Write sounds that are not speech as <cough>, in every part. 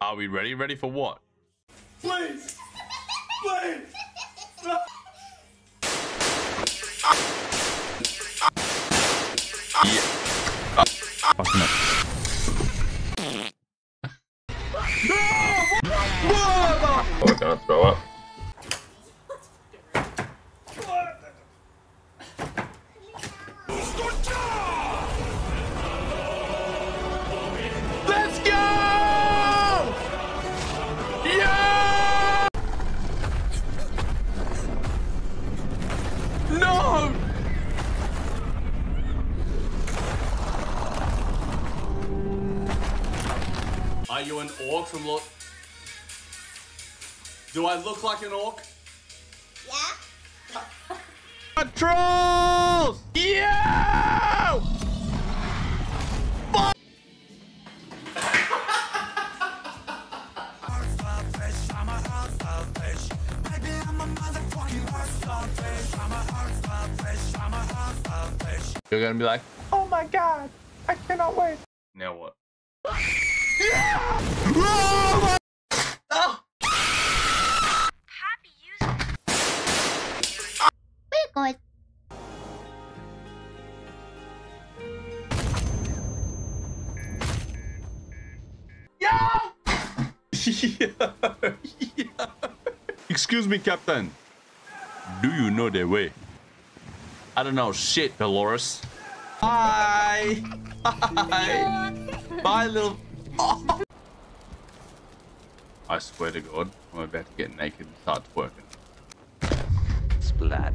Are we ready? Ready for what? Please! Please! Yeah. <laughs> Fucking up. Oh, we're gonna throw up. Are you an orc from look? Do I look like an orc? Yeah. Trolls! Yeah! You're gonna be like, oh my god, I cannot wait. Now what? <laughs> Excuse me, Captain. Do you know the way? I don't know shit, Dolores. Bye. Bye. Bye, little. <laughs> I swear to God, I'm about to get naked and start twerking. Splat.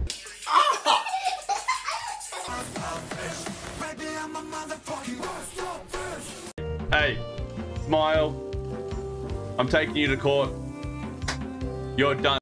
Hey, smile. I'm taking you to court. You're done.